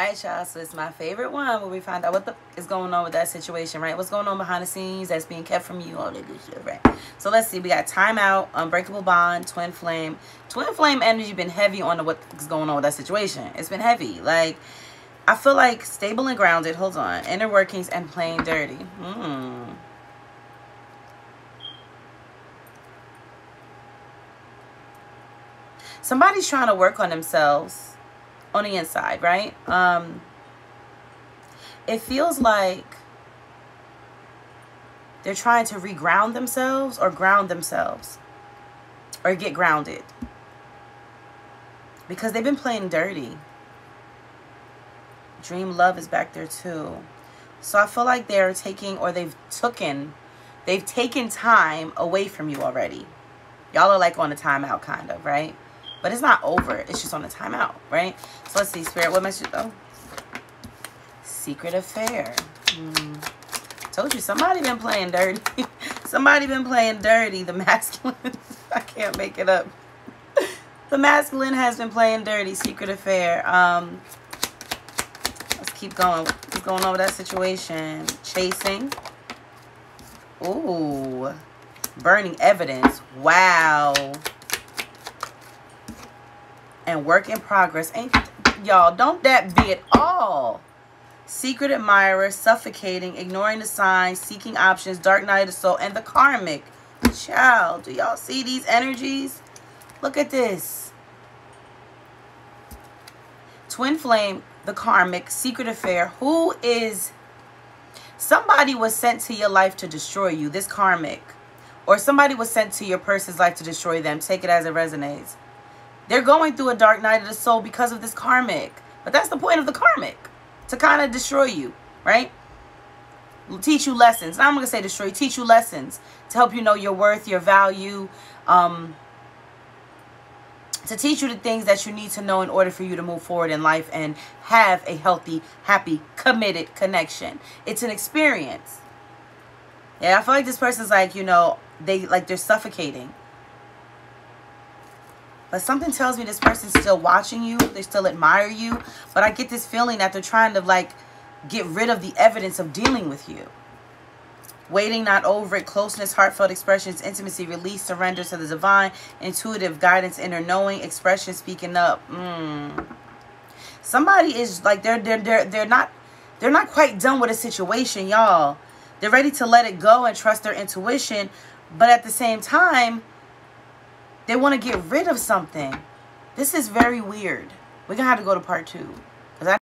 Right, y'all. So it's my favorite one where we find out what the is going on with that situation, right? What's going on behind the scenes that's being kept from you, all that good shit, right? So let's see. We got timeout, unbreakable bond, twin flame. Twin flame energy been heavy on what's going on with that situation. It's been heavy. Like I feel like stable and grounded. Hold on. Inner workings and playing dirty. Hmm. Somebody's trying to work on themselves on the inside, right? Um, it feels like they're trying to reground themselves or ground themselves or get grounded because they've been playing dirty. Dream love is back there too. So I feel like they're taking or they've taken they've taken time away from you already. Y'all are like on a timeout kind of, right? But it's not over. It's just on a timeout, right? So let's see, Spirit. What message? Oh. Secret affair. Hmm. Told you, somebody been playing dirty. somebody been playing dirty. The masculine. I can't make it up. the masculine has been playing dirty. Secret affair. Um, let's keep going. What's going on with that situation? Chasing. Ooh. Burning evidence. Wow and work in progress. Ain't y'all, don't that be it all? Secret admirer, suffocating, ignoring the signs, seeking options, dark night of soul, and the karmic. Child, do y'all see these energies? Look at this. Twin flame, the karmic, secret affair. Who is somebody was sent to your life to destroy you, this karmic. Or somebody was sent to your person's life to destroy them. Take it as it resonates. They're going through a dark night of the soul because of this karmic. But that's the point of the karmic. To kind of destroy you, right? Teach you lessons. Now I'm going to say destroy. Teach you lessons. To help you know your worth, your value. Um, to teach you the things that you need to know in order for you to move forward in life and have a healthy, happy, committed connection. It's an experience. Yeah, I feel like this person's like, you know, they like they're suffocating. But something tells me this person's still watching you. They still admire you. But I get this feeling that they're trying to like get rid of the evidence of dealing with you. Waiting, not over it. Closeness, heartfelt expressions, intimacy, release, surrender to the divine, intuitive guidance, inner knowing, expression, speaking up. Mm. Somebody is like they're they're they're they're not they're not quite done with a situation, y'all. They're ready to let it go and trust their intuition, but at the same time, they want to get rid of something. This is very weird. We're going to have to go to part two.